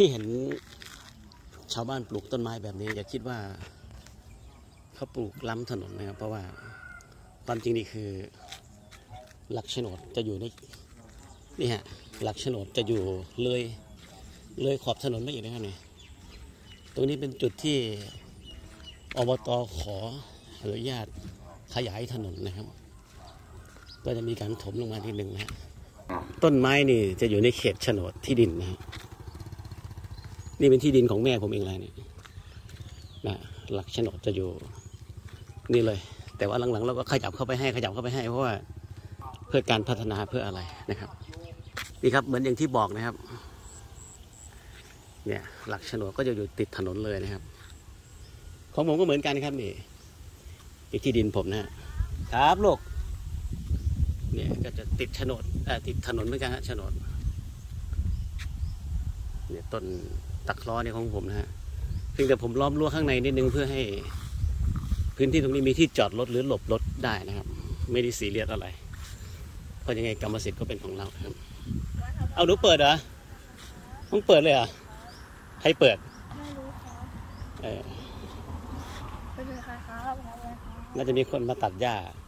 ที่เห็นชาวบ้านปลูกต้นไม้แบบนี้ อย่าคิดว่าเขาปลูกล้ำถนนนะครับ เพราะว่าความจริงนี่คือ หลักโฉนดจะอยู่ในนี่ฮะหลักโฉนดจะอยู่เลยเลยขอบถนนไม่อีกนะครับเนี่ยตรงนี้เป็นจุดที่อบตขออนุญาตขยายถนนนะครับ ก็จะมีการถมลงมาทีหนึ่งนะฮะต้นไม้นี่จะอยู่ในเขตโฉนดที่ดินนะฮะ นี่เป็นที่ดินของแม่ผมเองเลยเนี่ยนะหลักโฉนดจะอยู่นี่เลย แต่ว่าหลังๆเราก็ขยับเข้าไปให้ขยับเข้าไปให้เพราะว่าเพื่อการพัฒนาเพื่ออะไรนะครับนี่ครับเหมือนอย่างที่บอกนะครับ เนี่ยหลักโฉนดก็จะอยู่ติดถนนเลยนะครับ ของผมก็เหมือนกันครับนี่ที่ดินผมนะครับลูกเนี่ยก็จะติดโฉนดเออติดถนนเหมือนกันฮะโฉนด เนี่ยต้นตะเคราะห์เนี่ยของผมนะฮะเพียงแต่ผมล้อมรั้วข้างในนิดนึงเพื่อให้พื้นที่ตรงนี้มีที่จอดรถหรือหลบรถได้นะครับ ไม่ได้สีเรียสอะไร เพราะยังไงกรรมสิทธิ์ก็เป็นของเราครับ เอาหนูเปิดเหรอต้องเปิดเลยเหรอใครเปิดไม่รู้ครับเออเป็นใครครับครับน่าจะมีคนมาตัดหญ้าค